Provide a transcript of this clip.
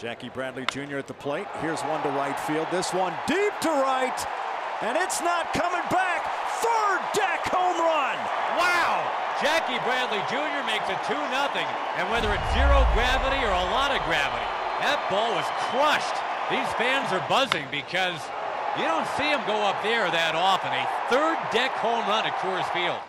Jackie Bradley Jr. at the plate. Here's one to right field. This one deep to right. And it's not coming back. Third deck home run. Wow! Jackie Bradley Jr. makes it 2 0. And whether it's zero gravity or a lot of gravity, that ball was crushed. These fans are buzzing because you don't see him go up there that often. A third deck home run at Coors Field.